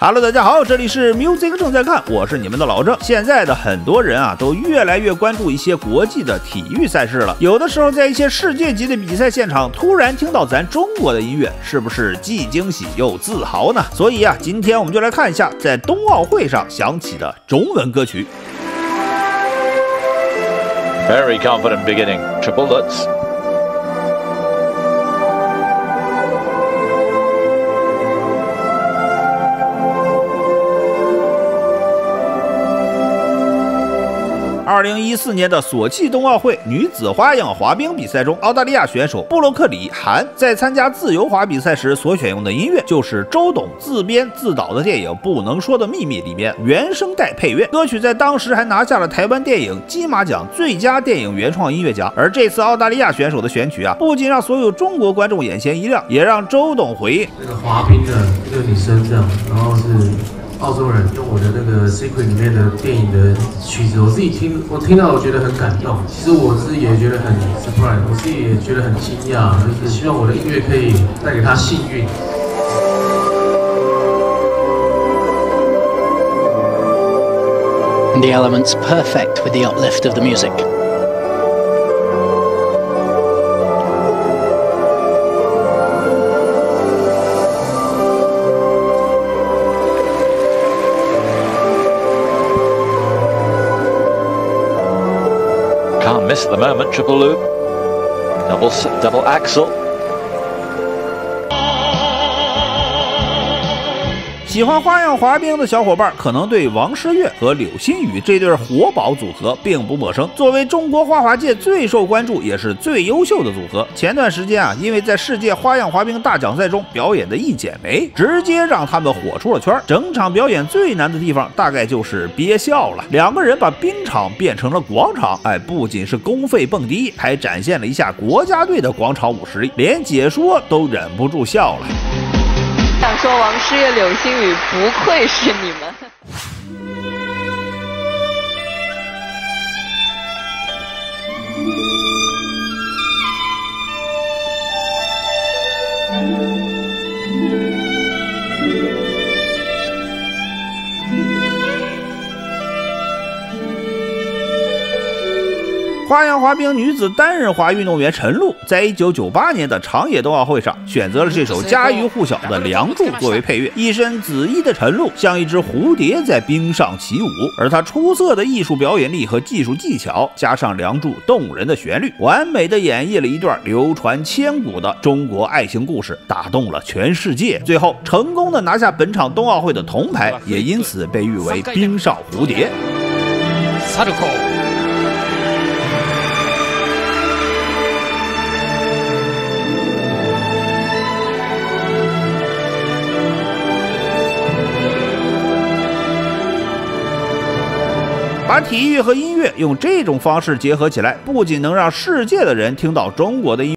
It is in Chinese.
Hello，大家好，这里是 Music 正在看，我是你们的老郑。现在的很多人啊，都越来越关注一些国际的体育赛事了。有的时候，在一些世界级的比赛现场，突然听到咱中国的音乐，是不是既惊喜又自豪呢？所以啊，今天我们就来看一下在冬奥会上响起的中文歌曲。Very confident beginning. Triple Lutz. 二零一四年的索契冬奥会女子花样滑冰比赛中，澳大利亚选手布洛克里韩在参加自由滑比赛时所选用的音乐，就是周董自编自导的电影《不能说的秘密》里面原声带配乐。歌曲在当时还拿下了台湾电影金马奖最佳电影原创音乐奖。而这次澳大利亚选手的选曲啊，不仅让所有中国观众眼前一亮，也让周董回忆这个滑冰的一个女生这样，然后是。澳洲人用我的那个《Secret》里面的电影的曲子，我自己听，我听到我觉得很感动。其实我自己也觉得很 surprise，我自己也觉得很惊讶，就是希望我的音乐可以带给他幸运。The elements perfect with the uplift of the music. Miss at the moment. Triple loop. Double, double axle. 喜欢花样滑冰的小伙伴可能对王诗玥和柳鑫宇这对活宝组合并不陌生。作为中国花滑界最受关注也是最优秀的组合，前段时间啊，因为在世界花样滑冰大奖赛中表演的一剪梅，直接让他们火出了圈。整场表演最难的地方大概就是憋笑了。两个人把冰场变成了广场，哎，不仅是公费蹦迪，还展现了一下国家队的广场舞实力，连解说都忍不住笑了。说王诗玥、柳鑫宇不愧是你们。花样滑冰女子单人滑运动员陈露，在一九九八年的长野冬奥会上，选择了这首家喻户晓的《梁祝》作为配乐。一身紫衣的陈露像一只蝴蝶在冰上起舞，而她出色的艺术表演力和技术技巧，加上《梁祝》动人的旋律，完美的演绎了一段流传千古的中国爱情故事，打动了全世界。最后成功的拿下本场冬奥会的铜牌，也因此被誉为“冰上蝴蝶”。把体育和音乐用这种方式结合起来，不仅能让世界的人听到中国的音。